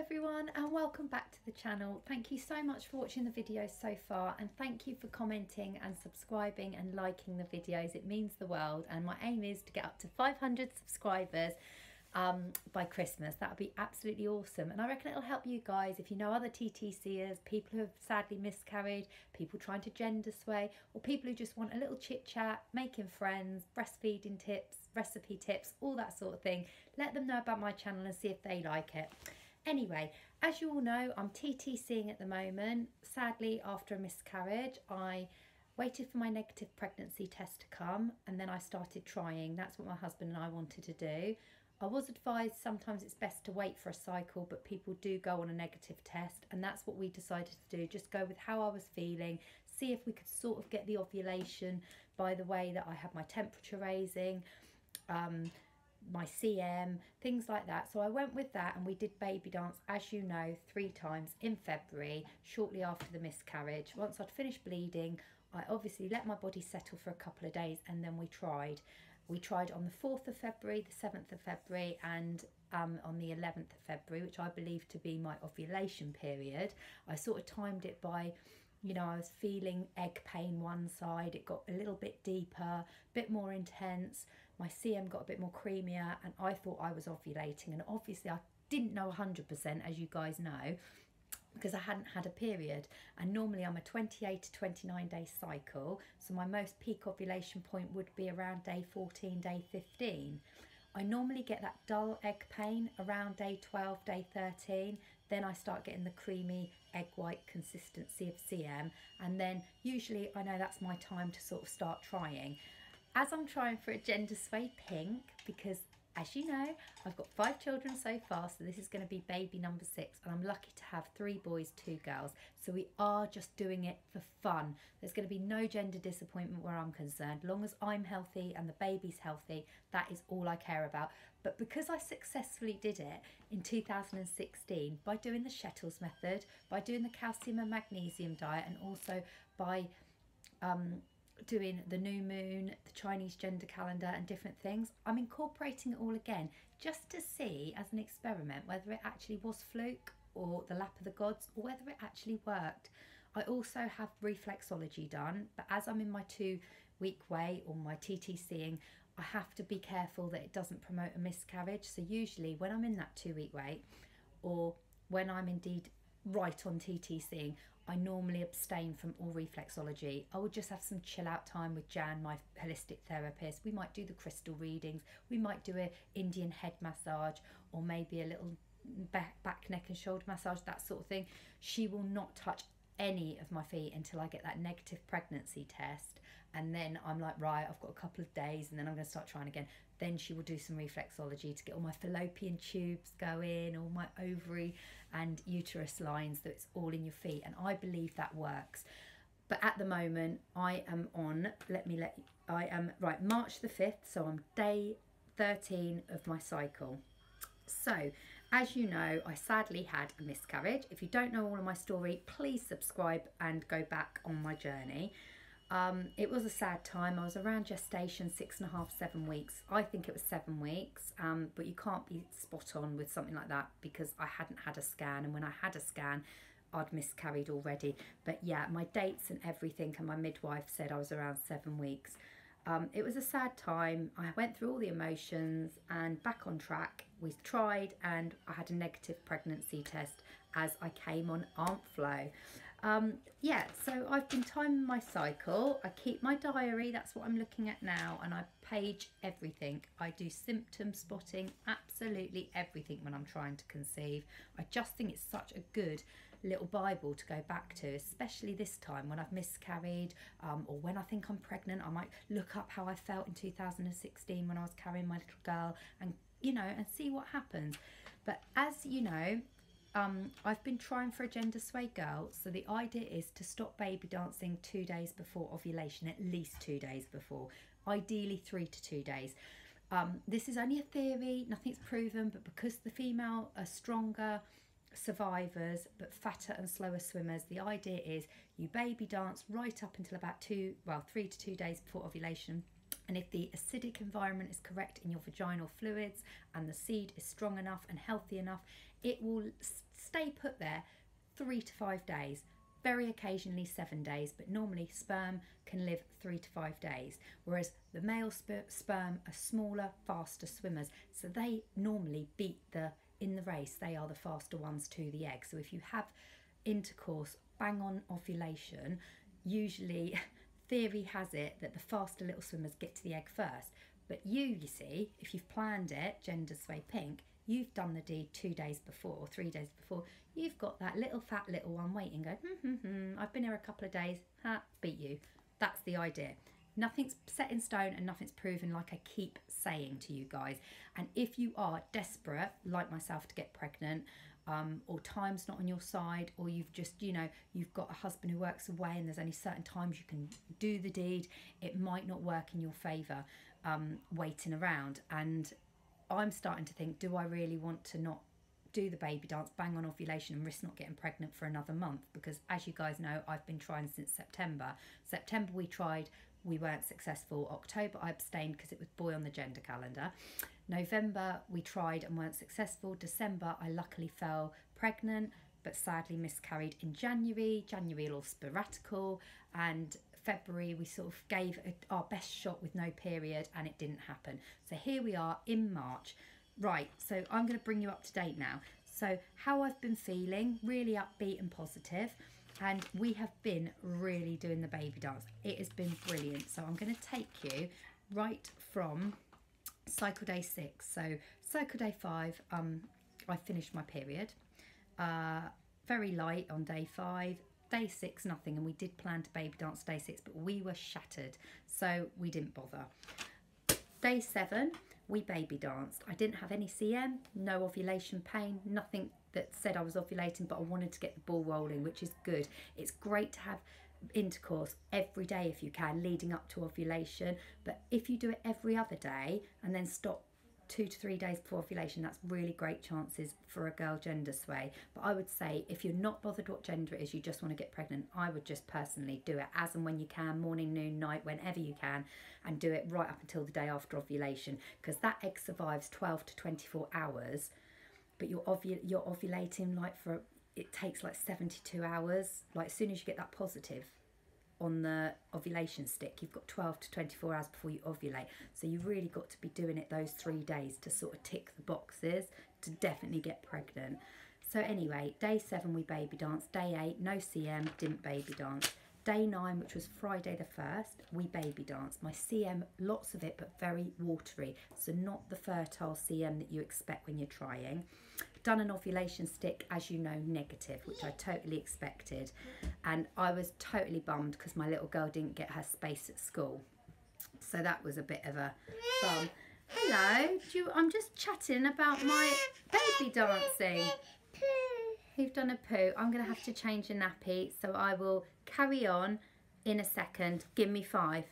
everyone and welcome back to the channel. Thank you so much for watching the videos so far and thank you for commenting and subscribing and liking the videos. It means the world and my aim is to get up to 500 subscribers um, by Christmas. That would be absolutely awesome and I reckon it'll help you guys if you know other TTCers, people who have sadly miscarried, people trying to gender sway or people who just want a little chit chat, making friends, breastfeeding tips, recipe tips, all that sort of thing. Let them know about my channel and see if they like it. Anyway, as you all know, I'm TTCing at the moment. Sadly, after a miscarriage, I waited for my negative pregnancy test to come and then I started trying. That's what my husband and I wanted to do. I was advised sometimes it's best to wait for a cycle, but people do go on a negative test, and that's what we decided to do. Just go with how I was feeling, see if we could sort of get the ovulation by the way that I had my temperature raising. Um, my CM, things like that. So I went with that and we did baby dance, as you know, three times in February, shortly after the miscarriage. Once I'd finished bleeding, I obviously let my body settle for a couple of days and then we tried. We tried on the 4th of February, the 7th of February, and um, on the 11th of February, which I believe to be my ovulation period. I sort of timed it by you know, I was feeling egg pain one side, it got a little bit deeper, a bit more intense. My CM got a bit more creamier, and I thought I was ovulating. And obviously, I didn't know 100%, as you guys know, because I hadn't had a period. And normally, I'm a 28 to 29 day cycle, so my most peak ovulation point would be around day 14, day 15. I normally get that dull egg pain around day 12, day 13. Then I start getting the creamy egg white consistency of CM. And then usually I know that's my time to sort of start trying. As I'm trying for a gender sway pink, because as you know, I've got five children so far, so this is going to be baby number six, and I'm lucky to have three boys, two girls. So we are just doing it for fun. There's going to be no gender disappointment where I'm concerned. Long as I'm healthy and the baby's healthy, that is all I care about. But because I successfully did it in 2016 by doing the Shettles method, by doing the calcium and magnesium diet, and also by um, doing the new moon, the Chinese gender calendar, and different things. I'm incorporating it all again just to see as an experiment whether it actually was fluke or the lap of the gods or whether it actually worked. I also have reflexology done, but as I'm in my two week wait or my TTCing, I have to be careful that it doesn't promote a miscarriage. So, usually, when I'm in that two week wait or when I'm indeed right on TTCing, I normally abstain from all reflexology. I would just have some chill out time with Jan, my holistic therapist. We might do the crystal readings, we might do a Indian head massage, or maybe a little back, back, neck, and shoulder massage, that sort of thing. She will not touch any of my feet until I get that negative pregnancy test. And then I'm like, right, I've got a couple of days and then I'm going to start trying again. Then she will do some reflexology to get all my fallopian tubes going, all my ovary and uterus lines, that it's all in your feet. And I believe that works. But at the moment, I am on, let me let, I am, right, March the 5th. So I'm day 13 of my cycle. So, as you know, I sadly had a miscarriage. If you don't know all of my story, please subscribe and go back on my journey. Um, it was a sad time. I was around gestation six and a half, seven weeks. I think it was seven weeks, um, but you can't be spot on with something like that because I hadn't had a scan. And when I had a scan, I'd miscarried already. But yeah, my dates and everything, and my midwife said I was around seven weeks. Um, it was a sad time. I went through all the emotions and back on track. We tried and I had a negative pregnancy test as I came on Aunt Flo. Um, yeah, so I've been timing my cycle. I keep my diary, that's what I'm looking at now, and I page everything. I do symptom spotting, absolutely everything when I'm trying to conceive. I just think it's such a good little Bible to go back to, especially this time when I've miscarried um, or when I think I'm pregnant. I might look up how I felt in 2016 when I was carrying my little girl and, you know, and see what happens. But as you know, um, I've been trying for a gender sway girl, so the idea is to stop baby dancing two days before ovulation, at least two days before, ideally three to two days. Um, this is only a theory, nothing's proven, but because the female are stronger, survivors but fatter and slower swimmers the idea is you baby dance right up until about two well three to two days before ovulation And if the acidic environment is correct in your vaginal fluids and the seed is strong enough and healthy enough, it will stay put there three to five days. Very occasionally seven days, but normally sperm can live three to five days. Whereas the male sperm are smaller, faster swimmers, so they normally beat the in the race. They are the faster ones to the egg. So if you have intercourse bang on ovulation, usually theory has it that the faster little swimmers get to the egg first. But you, you see, if you've planned it, gender sway pink, you've done the deed two days before or three days before, you've got that little fat little one waiting, going, hmm, hmm, hmm, I've been here a couple of days, ha, beat you. That's the idea. Nothing's set in stone and nothing's proven, like I keep saying to you guys. And if you are desperate, like myself, to get pregnant, um, or time's not on your side, or you've just, you know, you've got a husband who works away and there's only certain times you can do the deed, it might not work in your favour um, waiting around. And I'm starting to think, do I really want to not do the baby dance, bang on ovulation, and risk not getting pregnant for another month? Because as you guys know, I've been trying since September. September we tried, we weren't successful. October I abstained because it was boy on the gender calendar. November we tried and weren't successful. December I luckily fell pregnant but sadly miscarried in January. January all sporadical and February we sort of gave our best shot with no period and it didn't happen. So here we are in March. Right, so I'm going to bring you up to date now. So how I've been feeling, really upbeat and positive and we have been really doing the baby dance. It has been brilliant. So I'm going to take you right from cycle day six. So cycle day five, um, I finished my period. Uh, very light on day five. Day six, nothing. And we did plan to baby dance day six, but we were shattered. So we didn't bother. Day seven, we baby danced. I didn't have any CM, no ovulation pain, nothing that said I was ovulating, but I wanted to get the ball rolling, which is good. It's great to have intercourse every day if you can, leading up to ovulation. But if you do it every other day and then stop two to three days before ovulation, that's really great chances for a girl gender sway. But I would say if you're not bothered what gender it is, you just want to get pregnant, I would just personally do it as and when you can, morning, noon, night, whenever you can, and do it right up until the day after ovulation because that egg survives 12 to 24 hours but you're, you're ovulating like for it takes like 72 hours like as soon as you get that positive on the ovulation stick. You've got 12 to 24 hours before you ovulate. So you really got to be doing it those three days to sort of tick the boxes to definitely get pregnant. So anyway day seven we baby dance. Day eight no cm didn't baby dance. Day nine which was friday the 1st we baby dance. My cm lots of it but very watery. So not the fertile cm that you expect when you're trying done an ovulation stick, as you know, negative, which I totally expected. And I was totally bummed because my little girl didn't get her space at school. So that was a bit of a bum. Hello, you, I'm just chatting about my baby dancing. You've done a poo. I'm going to have to change your nappy, so I will carry on in a second. Give me five.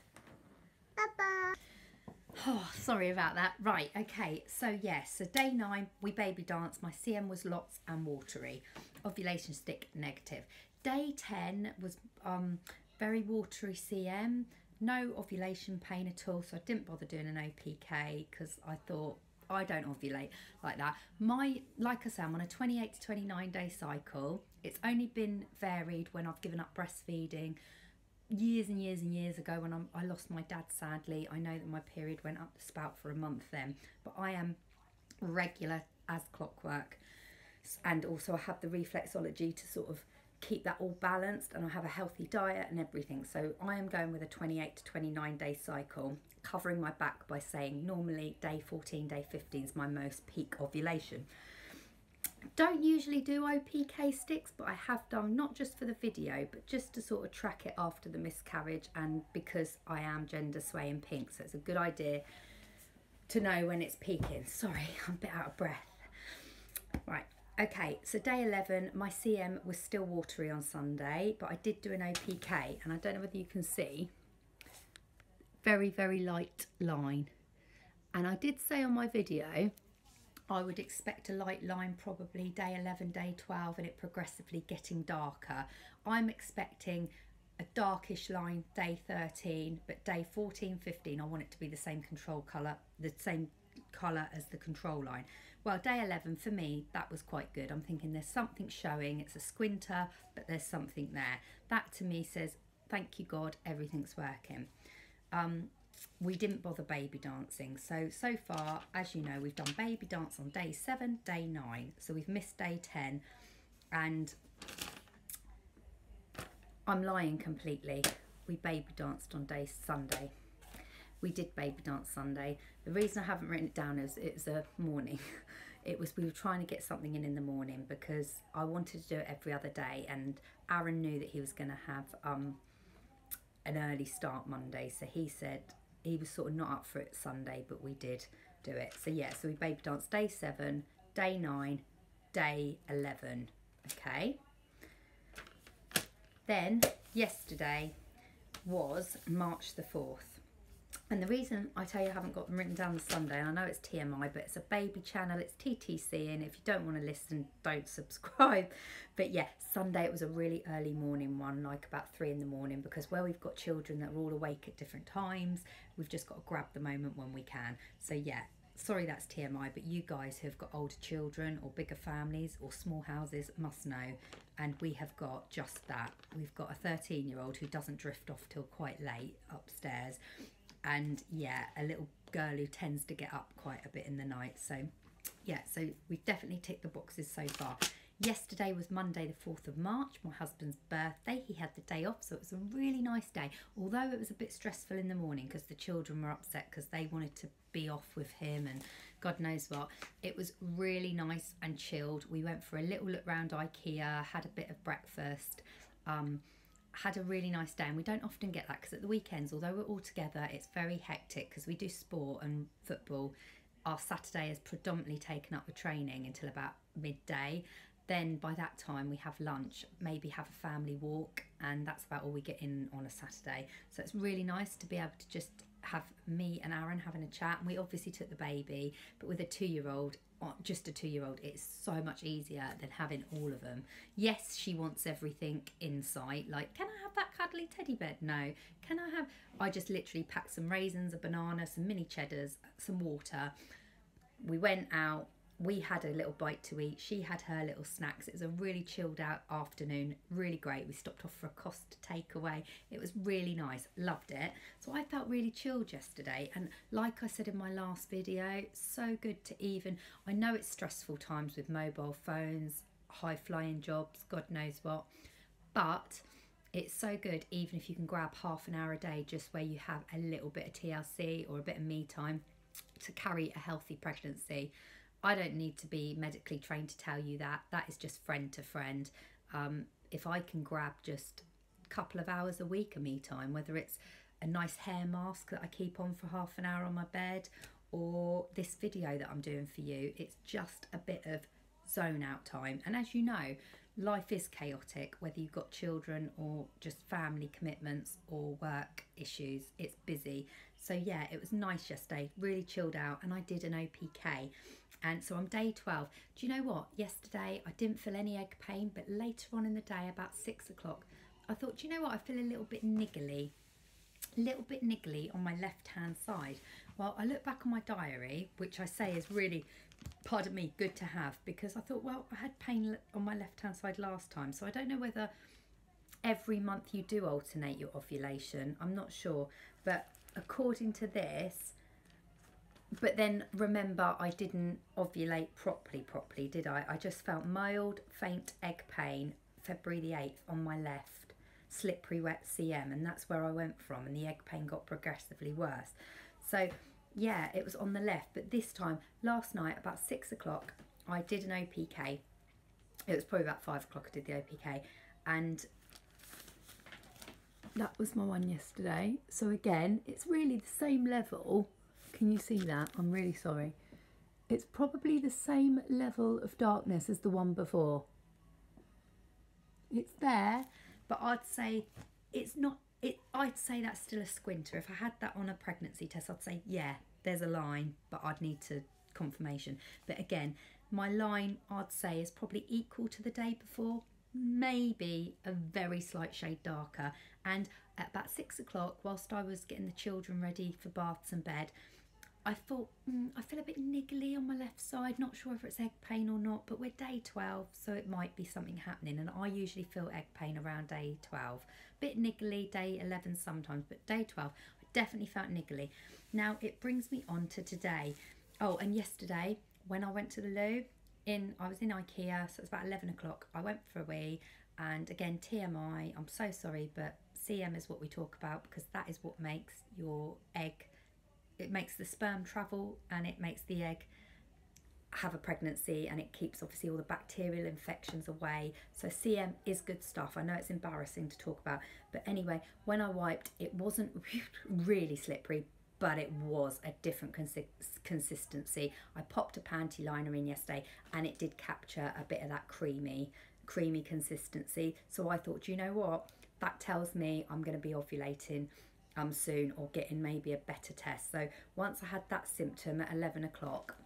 Oh, sorry about that. Right, okay. So yes, so day nine, we baby danced. My CM was lots and watery. Ovulation stick negative. Day 10 was um, very watery CM. No ovulation pain at all. So I didn't bother doing an OPK because I thought I don't ovulate like that. My, like I said, I'm on a 28 to 29 day cycle. It's only been varied when I've given up breastfeeding years and years and years ago when I'm, I lost my dad sadly. I know that my period went up the spout for a month then but I am regular as clockwork. And also I have the reflexology to sort of keep that all balanced and I have a healthy diet and everything. So I am going with a 28 to 29 day cycle covering my back by saying normally day 14 day 15 is my most peak ovulation don't usually do OPK sticks, but I have done not just for the video, but just to sort of track it after the miscarriage and because I am gender swaying pink. So it's a good idea to know when it's peaking. Sorry, I'm a bit out of breath. Right, okay, so day 11, my CM was still watery on Sunday, but I did do an OPK and I don't know whether you can see, very, very light line. And I did say on my video I would expect a light line probably day 11, day 12, and it progressively getting darker. I'm expecting a darkish line day 13, but day 14, 15, I want it to be the same control colour, the same colour as the control line. Well, day 11 for me, that was quite good. I'm thinking there's something showing, it's a squinter, but there's something there. That to me says, thank you God, everything's working. Um, we didn't bother baby dancing. So, so far, as you know, we've done baby dance on day seven, day nine. So we've missed day 10 and I'm lying completely. We baby danced on day Sunday. We did baby dance Sunday. The reason I haven't written it down is it's a morning. It was we were trying to get something in in the morning because I wanted to do it every other day, and Aaron knew that he was going to have um, an early start Monday, so he said he was sort of not up for it Sunday, but we did do it. So yeah, so we baby danced day seven, day nine, day eleven. Okay. Then yesterday was March the 4th. And the reason I tell you I haven't got them written down the Sunday, and I know it's TMI, but it's a baby channel, it's TTC, and if you don't want to listen, don't subscribe. But yeah, Sunday it was a really early morning one, like about three in the morning, because where we've got children that are all awake at different times, we've just got to grab the moment when we can. So yeah, sorry that's TMI, but you guys who've got older children or bigger families or small houses must know. And we have got just that. We've got a 13 year old who doesn't drift off till quite late upstairs. And yeah, a little girl who tends to get up quite a bit in the night. So yeah, so we've definitely ticked the boxes so far. Yesterday was Monday, the 4th of March, my husband's birthday. He had the day off, so it was a really nice day. Although it was a bit stressful in the morning because the children were upset because they wanted to be off with him and God knows what. It was really nice and chilled. We went for a little look round IKEA, had a bit of breakfast. Um, had a really nice day and we don't often get that because at the weekends although we're all together it's very hectic because we do sport and football our saturday is predominantly taken up with training until about midday then by that time we have lunch, maybe have a family walk, and that's about all we get in on a Saturday. So it's really nice to be able to just have me and Aaron having a chat. And we obviously took the baby, but with a two year old, Uh, just a two year old, it's so much easier than having all of them. Yes, she wants everything in sight. Like, can I have that cuddly teddy bear? No. Can I have? I just literally packed some raisins, a banana, some mini cheddars, some water. We went out, we had a little bite to eat. She had her little snacks. It was a really chilled out afternoon, really great. We stopped off for a Costa takeaway. It was really nice, loved it. So I felt really chilled yesterday. And like I said in my last video, so good to even, I know it's stressful times with mobile phones, high flying jobs, God knows what, but it's so good even if you can grab half an hour a day just where you have a little bit of TLC or a bit of me time to carry a healthy pregnancy. I don't need to be medically trained to tell you that. That is just friend to friend. Um, if I can grab just a couple of hours a week of me time, whether it's a nice hair mask that I keep on for half an hour on my bed or this video that I'm doing for you, it's just a bit of zone out time. And as you know, life is chaotic, whether you've got children or just family commitments or work issues, it's busy. So, yeah, it was nice yesterday, really chilled out, and I did an OPK. And so I'm day 12. Do you know what? Yesterday I didn't feel any egg pain, but later on in the day, about six o'clock, I thought, do you know what? I feel a little bit niggly, a little bit niggly on my left hand side. Well, I look back on my diary, which I say is really, pardon me, good to have because I thought, well, I had pain on my left hand side last time. So I don't know whether every month you do alternate your ovulation. I'm not sure. But according to this, but then remember I didn't ovulate properly properly did I? I just felt mild faint egg pain February the 8th on my left slippery wet CM and that's where I went from and the egg pain got progressively worse. So yeah it was on the left but this time last night about six o'clock I did an OPK it was probably about five o'clock I did the OPK and that was my one yesterday so again it's really the same level can you see that? I'm really sorry. It's probably the same level of darkness as the one before. It's there, but I'd say it's not, it. I'd say that's still a squinter. If I had that on a pregnancy test, I'd say, yeah, there's a line, but I'd need to confirmation. But again, my line I'd say is probably equal to the day before. Maybe a very slight shade darker. And at about six o'clock, whilst I was getting the children ready for baths and bed, I thought, mm, I feel a bit niggly on my left side, not sure if it's egg pain or not, but we're day 12, so it might be something happening. And I usually feel egg pain around day 12. Bit niggly, day 11 sometimes, but day 12, I definitely felt niggly. Now, it brings me on to today. Oh, and yesterday, when I went to the loo, in I was in IKEA, so it's about 11 o'clock. I went for a wee, and again, TMI, I'm so sorry, but CM is what we talk about because that is what makes your egg it makes the sperm travel and it makes the egg have a pregnancy and it keeps obviously all the bacterial infections away. So CM is good stuff. I know it's embarrassing to talk about, but anyway, when I wiped, it wasn't really slippery, but it was a different consi consistency. I popped a panty liner in yesterday and it did capture a bit of that creamy, creamy consistency. So I thought, you know what? That tells me I'm going to be ovulating um, soon or getting maybe a better test. So once I had that symptom at 11 o'clock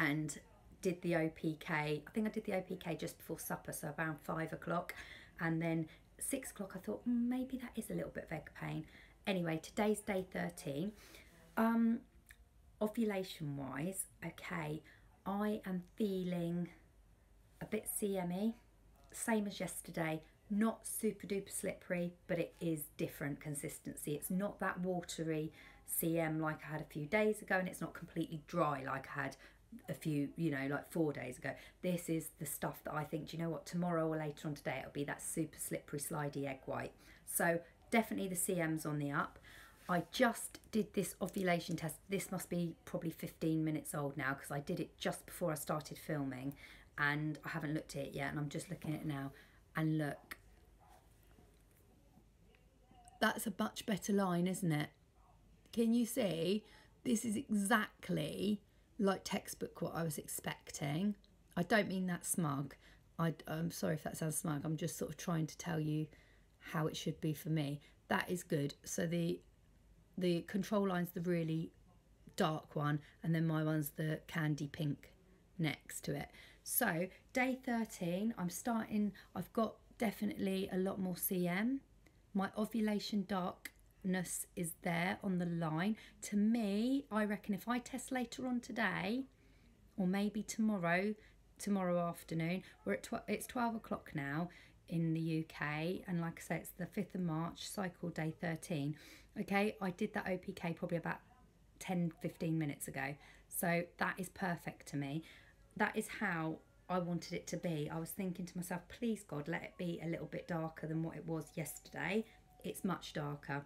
and did the OPK, I think I did the OPK just before supper, so around five o'clock. And then six o'clock, I thought mm, maybe that is a little bit of egg pain. Anyway, today's day 13. Um, ovulation wise, okay, I am feeling a bit CME, same as yesterday, not super duper slippery, but it is different consistency. It's not that watery CM like I had a few days ago, and it's not completely dry like I had a few, you know, like four days ago. This is the stuff that I think, do you know what, tomorrow or later on today, it'll be that super slippery, slidey egg white. So definitely the CM's on the up. I just did this ovulation test. This must be probably 15 minutes old now because I did it just before I started filming and I haven't looked at it yet and I'm just looking at it now. And look, that's a much better line, isn't it? Can you see? This is exactly like textbook what I was expecting. I don't mean that smug. I, I'm sorry if that sounds smug. I'm just sort of trying to tell you how it should be for me. That is good. So the the control line's the really dark one, and then my one's the candy pink next to it. So day 13, I'm starting. I've got definitely a lot more CM my ovulation darkness is there on the line. To me, I reckon if I test later on today, or maybe tomorrow, tomorrow afternoon, we're at it's 12 o'clock now in the UK, and like I say, it's the 5th of March, cycle day 13. Okay, I did that OPK probably about 10 15 minutes ago, so that is perfect to me. That is how I wanted it to be. I was thinking to myself, please God, let it be a little bit darker than what it was yesterday. It's much darker.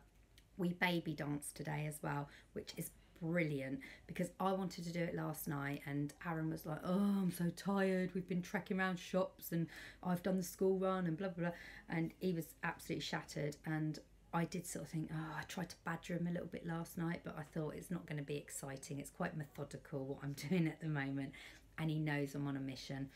We baby dance today as well, which is brilliant because I wanted to do it last night and Aaron was like, Oh, I'm so tired. We've been trekking around shops and I've done the school run and blah, blah, blah. And he was absolutely shattered. And I did sort of think, Oh, I tried to badger him a little bit last night, but I thought it's not going to be exciting. It's quite methodical what I'm doing at the moment and he knows I'm on a mission.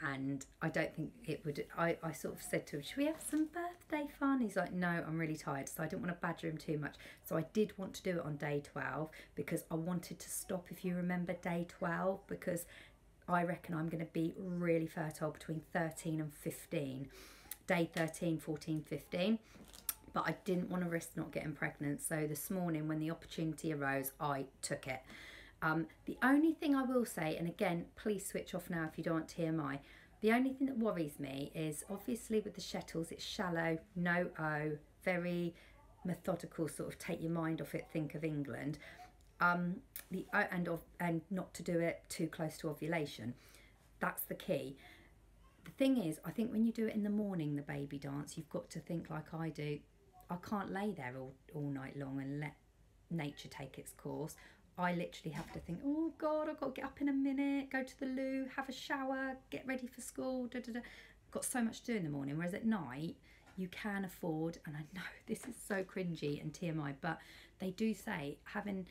And I don't think it would. I, I sort of said to him, Should we have some birthday fun? He's like, No, I'm really tired. So I didn't want to badger him too much. So I did want to do it on day 12 because I wanted to stop, if you remember, day 12 because I reckon I'm going to be really fertile between 13 and 15. Day 13, 14, 15 but I didn't want to risk not getting pregnant. So this morning, when the opportunity arose, I took it. Um, the only thing I will say, and again, please switch off now if you don't want TMI. The only thing that worries me is obviously with the Shettles, it's shallow, no O, very methodical, sort of take your mind off it, think of England. Um, the uh, and of and not to do it too close to ovulation. That's the key. The thing is, I think when you do it in the morning, the baby dance, you've got to think like I do. I can't lay there all, all night long and let nature take its course. I literally have to think, oh God, I've got to get up in a minute, go to the loo, have a shower, get ready for school. Da, da, da. Got so much to do in the morning. Whereas at night, you can afford, and I know this is so cringy and TMI, but they do say having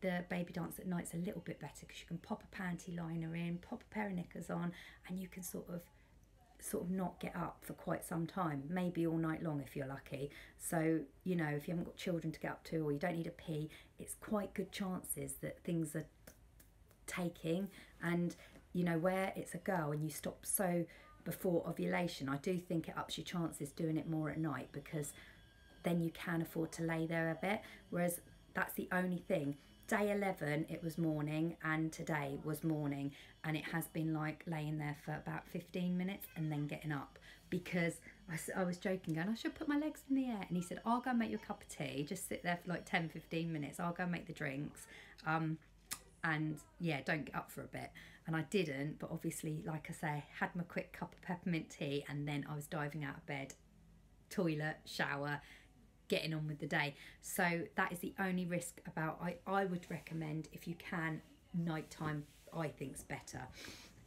the baby dance at night's a little bit better because you can pop a panty liner in, pop a pair of knickers on, and you can sort of sort of not get up for quite some time, maybe all night long if you're lucky. So, you know, if you haven't got children to get up to or you don't need a pee, it's quite good chances that things are taking. And, you know, where it's a girl and you stop so before ovulation. I do think it ups your chances doing it more at night because then you can afford to lay there a bit. Whereas that's the only thing. Day 11, it was morning, and today was morning, and it has been like laying there for about 15 minutes and then getting up because I, I was joking, going, I should put my legs in the air. And he said, I'll go and make you a cup of tea, just sit there for like 10 15 minutes, I'll go and make the drinks. Um, and yeah, don't get up for a bit. And I didn't, but obviously, like I say, had my quick cup of peppermint tea, and then I was diving out of bed, toilet, shower, getting on with the day. So that is the only risk about I, I would recommend if you can nighttime I think's better.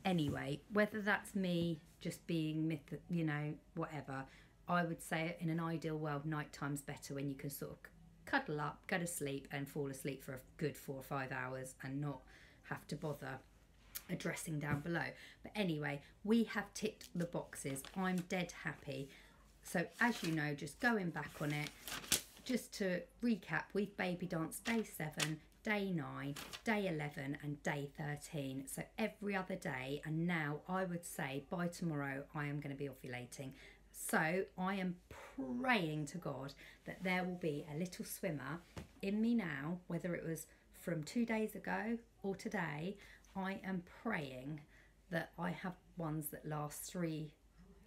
Anyway, whether that's me just being myth you know, whatever, I would say in an ideal world nighttime's better when you can sort of cuddle up, go to sleep and fall asleep for a good four or five hours and not have to bother addressing down below. But anyway, we have ticked the boxes. I'm dead happy. So as you know, just going back on it, just to recap, we've baby danced day seven, day nine, day 11 and day 13. So every other day and now I would say by tomorrow I am going to be ovulating. So I am praying to God that there will be a little swimmer in me now, whether it was from two days ago or today, I am praying that I have ones that last three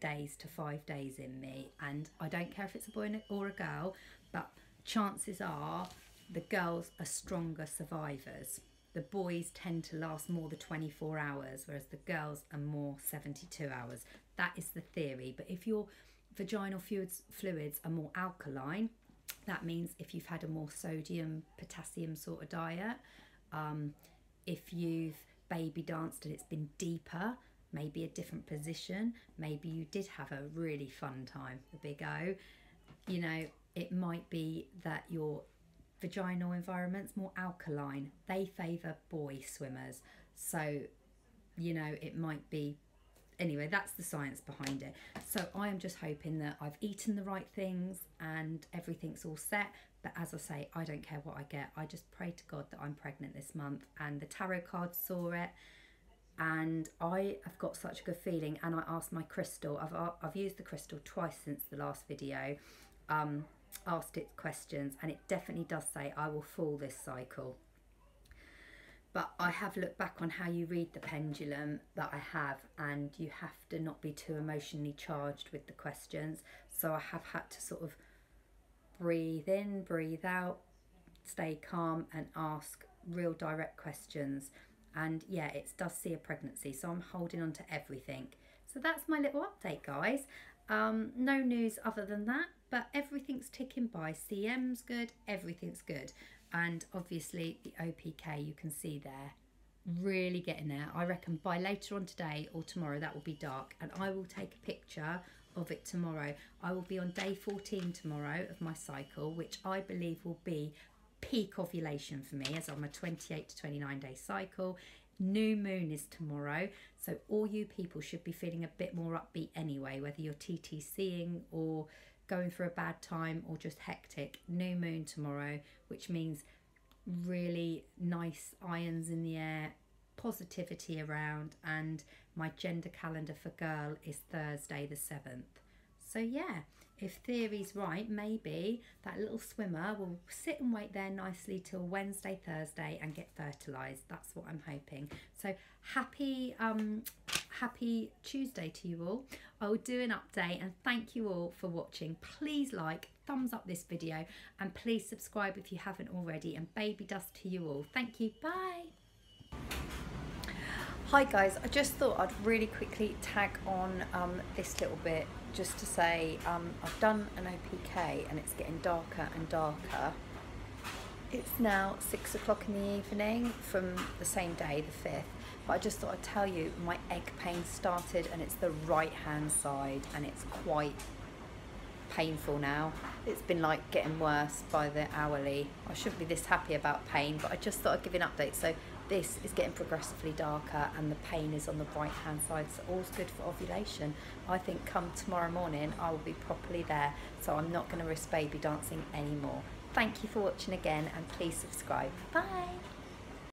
days to five days in me and I don't care if it's a boy or a girl but chances are the girls are stronger survivors. The boys tend to last more than 24 hours whereas the girls are more 72 hours. That is the theory but if your vaginal fluids fluids are more alkaline that means if you've had a more sodium potassium sort of diet um, if you've baby danced and it's been deeper maybe a different position, maybe you did have a really fun time, the big O. You know, it might be that your vaginal environment's more alkaline. They favour boy swimmers. So, you know, it might be anyway, that's the science behind it. So I am just hoping that I've eaten the right things and everything's all set. But as I say, I don't care what I get. I just pray to God that I'm pregnant this month. And the tarot cards saw it and I have got such a good feeling. And I asked my crystal. I've uh, I've used the crystal twice since the last video. Um, asked it questions, and it definitely does say I will fall this cycle. But I have looked back on how you read the pendulum that I have, and you have to not be too emotionally charged with the questions. So I have had to sort of breathe in, breathe out, stay calm, and ask real direct questions and yeah it does see a pregnancy so I'm holding on to everything. So that's my little update guys. Um, no news other than that but everything's ticking by. CM's good everything's good. And obviously the OPK you can see there really getting there. I reckon by later on today or tomorrow that will be dark and I will take a picture of it tomorrow. I will be on day 14 tomorrow of my cycle which I believe will be peak ovulation for me as I'm a 28 to 29 day cycle. New moon is tomorrow, so all you people should be feeling a bit more upbeat anyway, whether you're TTCing or going through a bad time or just hectic. New moon tomorrow, which means really nice irons in the air, positivity around, and my gender calendar for girl is Thursday the 7th. So, yeah, if theory's right, maybe that little swimmer will sit and wait there nicely till Wednesday, Thursday and get fertilised. That's what I'm hoping. So happy, um, happy Tuesday to you all. I will do an update and thank you all for watching. Please like, thumbs up this video and please subscribe if you haven't already and baby dust to you all. Thank you. Bye. Hi guys, I just thought I'd really quickly tag on um, this little bit just to say um, I've done an OPK and it's getting darker and darker. It's now six o'clock in the evening from the same day, the 5th. But I just thought I'd tell you my egg pain started and it's the right hand side and it's quite painful now. It's been like getting worse by the hourly. I shouldn't be this happy about pain, but I just thought I'd give you an update. So this is getting progressively darker and the pain is on the right hand side so all's good for ovulation. I think come tomorrow morning I will be properly there so I'm not going to risk baby dancing anymore. Thank you for watching again and please subscribe. Bye